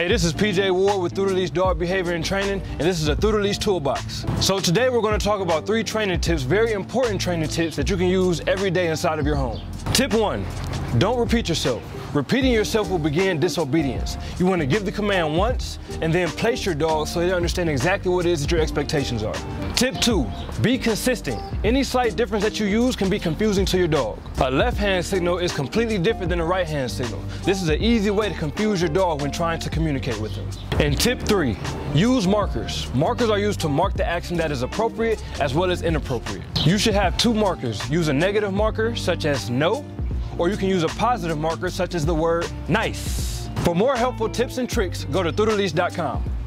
Hey, this is PJ Ward with Through the Leash Dog Behavior and Training, and this is a Through the Leash Toolbox. So today we're going to talk about three training tips, very important training tips that you can use every day inside of your home. Tip one, don't repeat yourself. Repeating yourself will begin disobedience. You want to give the command once and then place your dog so they understand exactly what it is that your expectations are. Tip two, be consistent. Any slight difference that you use can be confusing to your dog. A left hand signal is completely different than a right hand signal. This is an easy way to confuse your dog when trying to communicate with them. And tip three, use markers. Markers are used to mark the action that is appropriate as well as inappropriate. You should have two markers. Use a negative marker such as no or you can use a positive marker such as the word nice. For more helpful tips and tricks, go to throughtheleash.com.